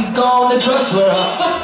week on the drugs were up.